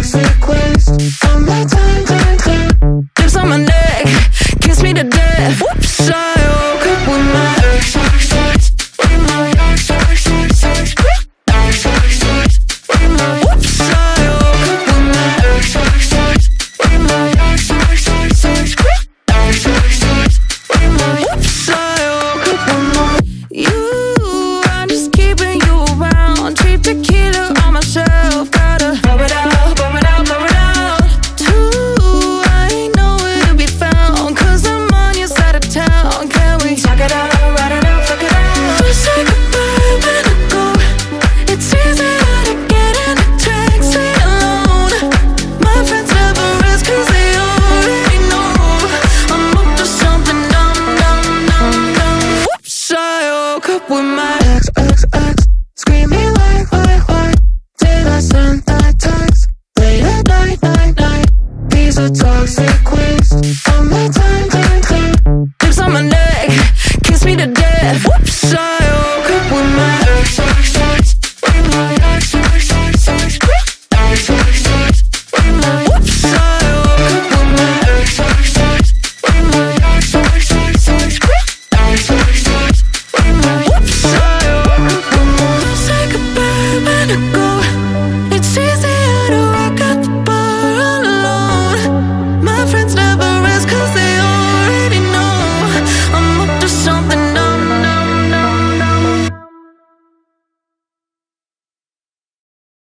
consequence. up with my ex, ex, ex. Screaming why, why, why Did I send that text? Late at night, night, night. He's a toxic waste I'm the time